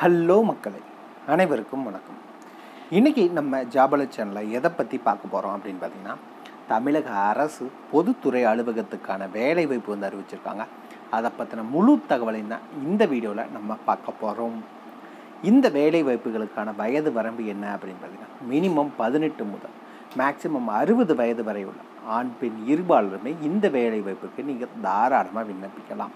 Hello மக்களை அனைவருக்கும் வணக்கம். இன்றைக்கி நம்ம ஜாபல சேனலில் எதை பற்றி பார்க்க போகிறோம் அப்படின்னு பார்த்தீங்கன்னா தமிழக அரசு பொதுத்துறை அலுவலகத்துக்கான வேலைவாய்ப்பு வந்து அறிவிச்சிருக்காங்க. அதை பற்றின முழு தகவலையும் தான் இந்த வீடியோவில் நம்ம பார்க்க போகிறோம் இந்த வேலைவாய்ப்புகளுக்கான வயது வரம்பு என்ன அப்படின்னு பார்த்தீங்கன்னா மினிமம் பதினெட்டு முதல் மேக்சிமம் அறுபது வயது வரை உள்ள ஆண் பெண் இருபாலருமே இந்த வேலைவாய்ப்புக்கு நீங்கள் தாராளமாக விண்ணப்பிக்கலாம்.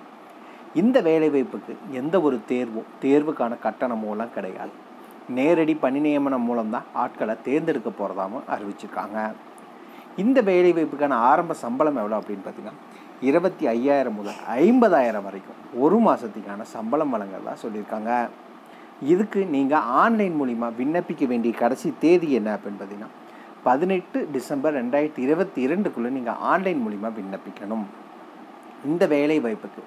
இந்த வேலைவாய்ப்புக்கு எந்த ஒரு தேர்வும் தேர்வுக்கான கட்டணமோலாம் கிடையாது. நேரடி பணி நியமனம் மூலம்தான் ஆட்களை தேர்ந்தெடுக்க போகிறதாகவும் அறிவிச்சிருக்காங்க. இந்த வேலைவாய்ப்புக்கான ஆரம்ப சம்பளம் எவ்வளோ அப்படின்னு பார்த்தீங்கன்னா இருபத்தி ஐயாயிரம் முதல் ஐம்பதாயிரம் வரைக்கும் ஒரு மாதத்துக்கான சம்பளம் வழங்குறதா சொல்லியிருக்காங்க. இதுக்கு நீங்கள் ஆன்லைன் மூலிமா விண்ணப்பிக்க வேண்டிய கடைசி தேதி என்ன அப்படின்னு பார்த்தீங்கன்னா பதினெட்டு டிசம்பர் ரெண்டாயிரத்தி இருபத்தி இரண்டுக்குள்ளே நீங்கள் ஆன்லைன் மூலிமா விண்ணப்பிக்கணும். இந்த வேலை வாய்ப்புக்கு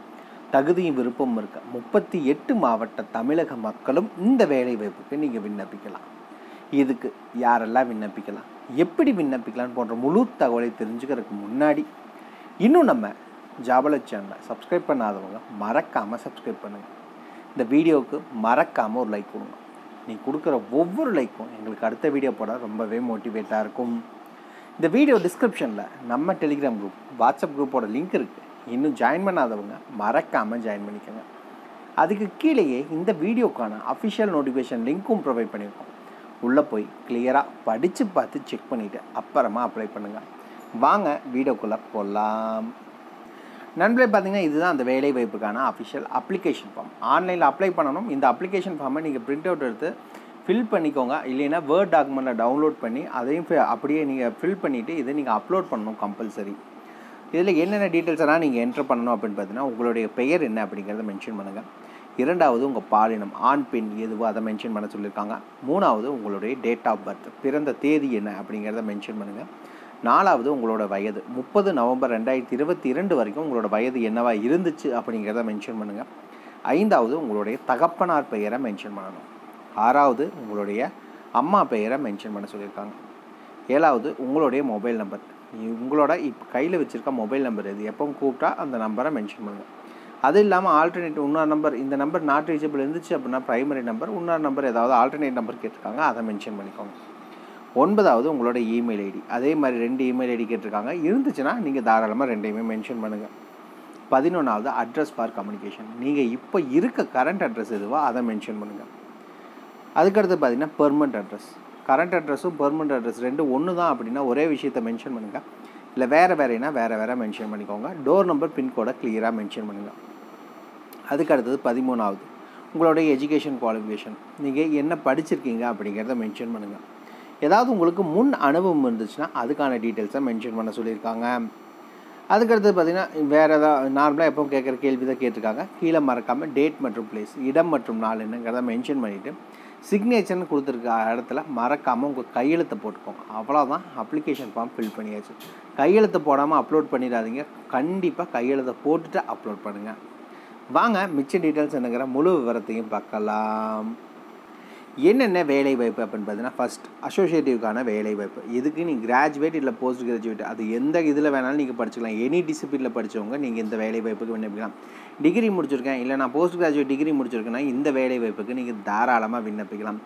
தகுதியும் விருப்பமும் இருக்கு? முப்பத்தி எட்டு மாவட்ட தமிழக மக்களும் இந்த வேலை வாய்ப்புக்கு நீங்கள் விண்ணப்பிக்கலாம். இதுக்கு யாரெல்லாம் விண்ணப்பிக்கலாம்? எப்படி விண்ணப்பிக்கலாம் போன்ற முழு தகவலை தெரிஞ்சுக்கிறதுக்கு முன்னாடி இன்னும் நம்ம ஜாபல சேனலை சப்ஸ்கிரைப் பண்ணாதவங்க மறக்காமல் சப்ஸ்கிரைப் பண்ணுங்கள் இந்த வீடியோவுக்கு மறக்காமல் ஒரு லைக் கொடுங்க. நீ கொடுக்குற ஒவ்வொரு லைக்கும் எங்களுக்கு அடுத்த வீடியோ போட ரொம்பவே மோட்டிவேட்டாக இருக்கும். இந்த வீடியோ டிஸ்கிரிப்ஷனில் நம்ம டெலிகிராம் குரூப் வாட்ஸ்அப் குரூப்போட லிங்க் இருக்குது இன்னும் ஜாயின் பண்ணாதவங்க மறக்காமல் ஜாயின் பண்ணிக்கோங்க. அதுக்கு கீழேயே இந்த வீடியோக்கான அஃபிஷியல் நோட்டிஃபிகேஷன் லிங்க்கும் ப்ரொவைட் பண்ணியிருக்கோம். உள்ளே போய் கிளியராக படித்து பார்த்து செக் பண்ணிவிட்டு அப்புறமா அப்ளை பண்ணுங்கள் வாங்க வீடியோக்குள்ளே போகலாம் நண்பர்களே பார்த்தீங்கன்னா இதுதான் அந்த வேலை வாய்ப்புக்கான அஃபிஷியல் அப்ளிகேஷன் ஃபார்ம் ஆன்லைனில் அப்ளை பண்ணணும். இந்த அப்ளிகேஷன் ஃபார்மை நீங்கள் பிரிண்ட் அவுட் எடுத்து ஃபில் பண்ணிக்கோங்க. இல்லைன்னா வேர்ட் டாக்குமெண்ட்டில் டவுன்லோட் பண்ணி அதையும் அப்படியே நீங்கள் ஃபில் பண்ணிவிட்டு இதை நீங்கள் அப்லோட் பண்ணணும் கம்பல்சரி இதில் என்னென்ன டீட்டெயில்ஸ் எல்லாம் நீங்கள் என்ட்ரு பண்ணணும் அப்படின்னு பார்த்தீங்கன்னா உங்களுடைய பெயர் என்ன அப்படிங்கிறத மென்ஷன் பண்ணுங்கள் இரண்டாவது உங்கள் பாலினம் ஆண் பெண் எதுவோ அதை மென்ஷன் பண்ண சொல்லியிருக்காங்க. மூணாவது உங்களுடைய டேட் ஆஃப் பர்த் பிறந்த தேதி என்ன அப்படிங்கிறத மென்ஷன் பண்ணுங்கள் நாலாவது உங்களோட வயது முப்பது நவம்பர் ரெண்டாயிரத்தி இருபத்தி இரண்டு வரைக்கும் உங்களோட வயது என்னவா இருந்துச்சு அப்படிங்கிறத மென்ஷன் பண்ணுங்கள் ஐந்தாவது உங்களுடைய தகப்பனார் பெயரை மென்ஷன் பண்ணணும். ஆறாவது உங்களுடைய அம்மா பெயரை மென்ஷன் பண்ண சொல்லியிருக்காங்க. ஏழாவது உங்களுடைய மொபைல் நம்பர் உங்களோட இப்போ கையில் வச்சுருக்க மொபைல் நம்பர் இது எப்போ கூப்பிட்டா அந்த நம்பரை மென்ஷன் பண்ணுங்கள் அது இல்லாமல் ஆல்டர்னேட் இன்னொரு நம்பர் இந்த நம்பர் நாட் ரீச்சபிள் இருந்துச்சு அப்படின்னா ப்ரைமரி நம்பர் இன்னொரு நம்பர் ஏதாவது ஆல்டர்னேட் நம்பர் கேட்டிருக்காங்க அதை மென்ஷன் பண்ணிக்கோங்க. ஒன்பதாவது உங்களோட இமெயில் ஐடி அதே மாதிரி ரெண்டு இமெயில் ஐடி கேட்டிருக்காங்க. இருந்துச்சுன்னா நீங்கள் தாராளமாக ரெண்டையுமே மென்ஷன் பண்ணுங்கள் பதினொன்றாவது அட்ரஸ் ஃபார் கம்யூனிகேஷன் நீங்கள் இப்போ இருக்க கரண்ட் அட்ரஸ் எதுவோ அதை மென்ஷன் பண்ணுங்கள் அதுக்கடுத்து பார்த்தீங்கன்னா பெர்மனண்ட் அட்ரஸ் கரண்ட் அட்ரஸும் பெர்மனண்ட் அட்ரஸ் ரெண்டும் ஒன்று தான் அப்படின்னா ஒரே விஷயத்தை மென்ஷன் பண்ணுங்கள் இல்லை வேறு வேறேனா வேறு வேறு மென்ஷன் பண்ணிக்கோங்க. டோர் நம்பர் பின்கோடை கிளியராக மென்ஷன் பண்ணுங்கள் அதுக்கு அடுத்தது பதிமூணாவது. உங்களுடைய எஜுகேஷன் குவாலிஃபிகேஷன் நீங்கள் என்ன படிச்சிருக்கீங்க அப்படிங்கிறத மென்ஷன் பண்ணுங்கள் ஏதாவது உங்களுக்கு முன் அனுபவம் இருந்துச்சுன்னா அதுக்கான டீட்டெயில்ஸை மென்ஷன் பண்ண சொல்லியிருக்காங்க. அதுக்கடுத்து பார்த்தீங்கன்னா வேறு ஏதாவது நார்மலாக எப்போ கேட்குற கேள்வி தான் கேட்டிருக்காங்க. கீழே மறக்காமல் டேட் மற்றும் பிளேஸ் இடம் மற்றும் நாள் என்னங்கிறத மென்ஷன் பண்ணிவிட்டு சிக்னேச்சர்னு கொடுத்துருக்க இடத்துல மறக்காமல் உங்கள் கையெழுத்தை போட்டுக்கோங்க. அவ்வளோதான் அப்ளிகேஷன் ஃபார்ம் ஃபில் பண்ணியாச்சு. கையெழுத்து போடாமல் அப்லோட் பண்ணிடாதீங்க. கண்டிப்பாக கையெழுத்தை போட்டுட்டு அப்லோட் பண்ணுங்கள் வாங்க மிச்ச டீட்டெயில்ஸ் என்னங்கிற முழு விவரத்தையும் பார்க்கலாம். என்னென்ன வேலை வாய்ப்பு அப்படின்னு பார்த்தீங்கன்னா ஃபஸ்ட் அசோசியேட்டிவ்க்கான வேலை வாய்ப்பு இதுக்கு நீங்கள் கிராஜுவேட் இல்லை போஸ்ட் கிராஜுவேட் அது எந்த இதில் வேணாலும் நீங்கள் படிச்சுக்கலாம். எனி டிசிப்ளினில் படித்தவங்க நீங்கள் இந்த வேலை வாய்ப்புக்கு விண்ணப்பிக்கலாம். டிகிரி முடிச்சிருக்கேன். இல்லை நான் போஸ்ட் கிராஜுவேட் டிகிரி முடிச்சிருக்கேன்னா இந்த வேலை வாய்ப்புக்கு நீங்கள் தாராளமாக விண்ணப்பிக்கலாம்.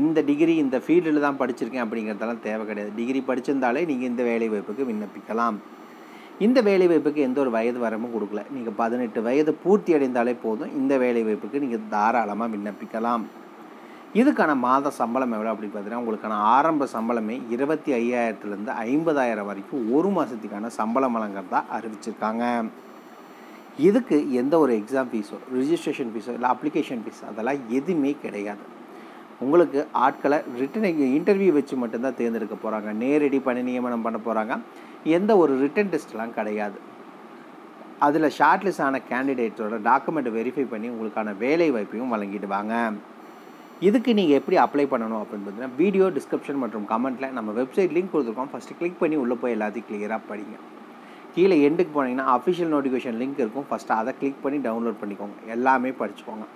இந்த டிகிரி இந்த ஃபீல்டில் தான் படிச்சிருக்கேன் அப்படிங்கிறதெல்லாம் தேவை கிடையாது. டிகிரி படிச்சிருந்தாலே நீங்கள் இந்த வேலை வாய்ப்புக்கு விண்ணப்பிக்கலாம். இந்த வேலை வாய்ப்புக்கு எந்த ஒரு வயது வரமும் கொடுக்கல. நீங்கள் பதினெட்டு வயது பூர்த்தி அடைந்தாலே போதும். இந்த வேலை வாய்ப்புக்கு நீங்கள் தாராளமாக விண்ணப்பிக்கலாம். இதுக்கான மாத சம்பளம் எவ்வளோ அப்படின்னு பார்த்தீங்கன்னா உங்களுக்கான ஆரம்ப சம்பளமே இருபத்தி ஐயாயிரத்துலேருந்து ஐம்பதாயிரம் வரைக்கும் ஒரு மாதத்துக்கான சம்பளம் வழங்குறதா அறிவிச்சிருக்காங்க. இதுக்கு எந்த ஒரு எக்ஸாம் ஃபீஸோ ரிஜிஸ்ட்ரேஷன் ஃபீஸோ இல்லை அப்ளிகேஷன் ஃபீஸ் அதெல்லாம் எதுவுமே கிடையாது. உங்களுக்கு ஆட்களை ரிட்டன் இன்டர்வியூ வச்சு மட்டும்தான் தேர்ந்தெடுக்க போகிறாங்க நேரடி பணி நியமனம் பண்ண போகிறாங்க எந்த ஒரு ரிட்டன் டெஸ்ட்லாம் கிடையாது. அதில் ஷார்ட்லிஸ்ட் ஆன கேண்டிடேட்ஸோட டாக்குமெண்ட்டை வெரிஃபை பண்ணி உங்களுக்கான வேலை வாய்ப்பையும் வழங்கிடுவாங்க. இதுக்கு நீங்கள் எப்படி அப்ளை பண்ணணும் அப்படின்னு பார்த்தீங்கன்னா வீடியோ டிஸ்கிரிப்ஷன் மற்றும் கமெண்ட்டில் நம்ம வெப்சைட் லிங்க் கொடுத்துருக்கோம். ஃபஸ்ட்டு கிளிக் பண்ணி உள்ளே போய் எல்லாத்தையும் கிளியராக படிங்க. கீழே எண்டுக்கு போனீங்கன்னா அஃபிஷியல் நோட்டிஃபிகேஷன் லிங்க் இருக்கும். ஃபஸ்ட்டு அதை கிளிக் பண்ணி டவுன்லோட் பண்ணிக்கோங்க. எல்லாமே படிச்சுக்கோங்க.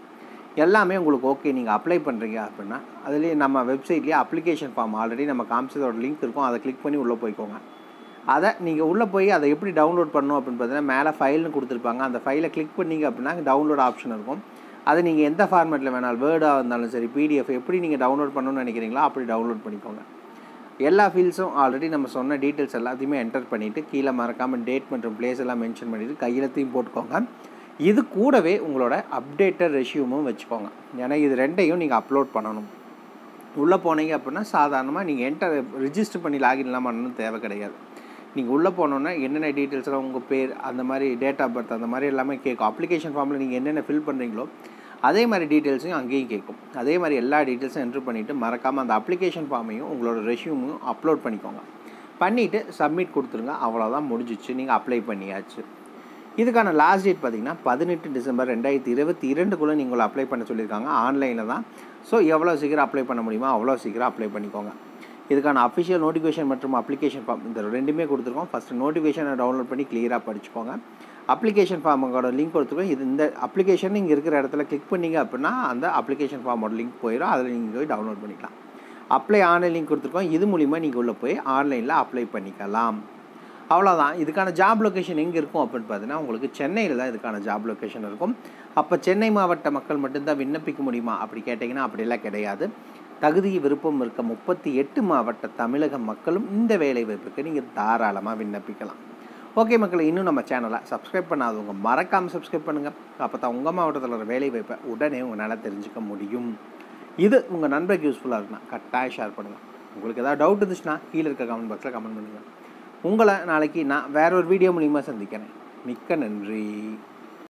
எல்லாமே உங்களுக்கு ஓகே நீங்கள் அப்ளை பண்ணுறீங்க அப்படின்னா அதுலேயே நம்ம வெப்சைட்லேயே அப்ளிகேஷன் ஃபார்ம் ஆல்ரெடி நம்ம காமிச்சதோட லிங்க் இருக்கும். அதை கிளிக் பண்ணி உள்ளே போய்க்கோங்க. அதை நீங்கள் உள்ளே போய் அதை எப்படி டவுன்லோட் பண்ணணும் அப்படின்னு பார்த்தீங்கன்னா மேலே ஃபைல்னு கொடுத்துருப்பாங்க. அந்த ஃபைலை கிளிக் பண்ணீங்க அப்படின்னா டவுன்லோட் ஆப்ஷன் இருக்கும். அது நீங்கள் எந்த ஃபார்மேட்டில் வேணாலும் வேர்டாக இருந்தாலும் சரி பிடிஎஃப் எப்படி நீங்கள் டவுன்லோட் பண்ணணும்னு நினைக்கிறீங்களோ அப்படி டவுன்லோட் பண்ணிக்கோங்க. எல்லா ஃபீல்ட்ஸும் ஆல்ரெடி நம்ம சொன்ன டீட்டெயில்ஸ் எல்லாத்தையுமே என்டர் பண்ணிவிட்டு கீழே மறக்காமல் டேட் மற்றும் பிளேஸ் எல்லாம் மென்ஷன் பண்ணிவிட்டு கையெழுத்தையும் போட்டுக்கோங்க. இது கூடவே உங்களோட அப்டேட்டட் ரெஷ்யூமும் வச்சுக்கோங்க. ஏன்னா இது ரெண்டையும் நீங்கள் அப்லோட் பண்ணணும். உள்ளே போனீங்க அப்படின்னா சாதாரணமாக நீங்கள் என்டர் ரிஜிஸ்டர் பண்ணி லாகின்லாம் பண்ணணும் தேவை கிடையாது. நீங்கள் உள்ளே போனோன்னா என்னென்ன டீட்டெயில்ஸ்லாம் உங்கள் பேர் அந்த மாதிரி டேட் ஆஃப் பர்த் அந்த மாதிரி எல்லாமே கேட்கும். அப்ளிகேஷன் ஃபார்மில் நீங்கள் என்னென்ன ஃபில் பண்ணுறீங்களோ அதே மாதிரி டீட்டெயில்ஸையும் அங்கேயும் கேட்கும். அதே மாதிரி எல்லா டீட்டெயில்ஸும் என்ட்ரு பண்ணிவிட்டு மறக்காமல் அந்த அப்ளிகேஷன் ஃபார்மையும் உங்களோட ரெஷ்யூமையும் அப்லோட் பண்ணிக்கோங்க. பண்ணிவிட்டு சப்மிட் கொடுத்துருங்க. அவ்வளோதான் முடிஞ்சிச்சு. நீங்கள் அப்ளை பண்ணியாச்சு. இதுக்கான லாஸ்ட் டேட் பார்த்தீங்கன்னா பதினெட்டு டிசம்பர் ரெண்டாயிரத்தி இருபத்தி இரண்டுக்குள்ளே நீங்கள் அப்ளை பண்ண சொல்லியிருக்காங்க. ஆன்லைனில் தான். ஸோ எவ்வளோ சீக்கிரம் அப்ளை பண்ண முடியுமோ அவ்வளோ சீக்கிரம் அப்ளை பண்ணிக்கோங்க. இதுக்கான அஃபிஷியல் நோட்டிஃபிகேஷன் மற்றும் அப்ளிகேஷன் ஃபார்ம் இந்த ரெண்டுமே கொடுத்துருக்கோம். ஃபஸ்ட்டு நோட்டிஃபிகேஷனை டவுன்லோட் பண்ணி கிளியராக படிச்சுக்கோங்க. அப்ளிகேஷன் ஃபார்மோட லிங்க் கொடுத்துருக்கோம். இது இந்த அப்ளிகேஷன் இங்கே இருக்கிற இடத்துல கிளிக் பண்ணிங்க அப்படின்னா அந்த அப்ளிகேஷன் ஃபார்மோட லிங்க் போயிடும் அதில் நீங்கள் போய் டவுன்லோட் பண்ணிக்கலாம். அப்ளை ஆன்லைன் லிங்க் கொடுத்துருக்கோம். இது மூலிமா நீங்கள் உள்ளே போய் ஆன்லைனில் அப்ளை பண்ணிக்கலாம். அவ்வளோதான் இதுக்கான ஜாப் லொக்கேஷன் எங்கே இருக்கும் அப்படின்னு பார்த்தீங்கன்னா உங்களுக்கு சென்னையில் தான் இதுக்கான ஜாப் லொக்கேஷன் இருக்கும். அப்போ சென்னை மாவட்ட மக்கள் மட்டும்தான் விண்ணப்பிக்க முடியுமா அப்படி கேட்டிங்கன்னா அப்படிலாம் கிடையாது. தகுதி விருப்பம் இருக்க முப்பத்தி எட்டு மாவட்ட தமிழக மக்களும் இந்த வேலை வாய்ப்புக்கு நீங்கள் தாராளமாக விண்ணப்பிக்கலாம். ஓகே மக்களை இன்னும் நம்ம சேனலை சப்ஸ்கிரைப் பண்ணாதவங்க மறக்காமல் சப்ஸ்கிரைப் பண்ணுங்கள் அப்போ தான் உங்கள் மாவட்டத்தில் உள்ள வேலை வாய்ப்பை உடனே உங்களால் தெரிஞ்சுக்க முடியும். இது உங்கள் நண்பருக்கு யூஸ்ஃபுல்லாக இருக்குன்னா கட்டாயம் ஷேர் பண்ணுங்கள் உங்களுக்கு ஏதாவது டவுட் இருந்துச்சுன்னா கீழே இருக்க கமெண்ட் பாக்ஸில் கமெண்ட் பண்ணுங்கள் உங்களை நாளைக்கு நான் வேற ஒரு வீடியோ மூலிமா சந்திக்கிறேன். மிக்க நன்றி.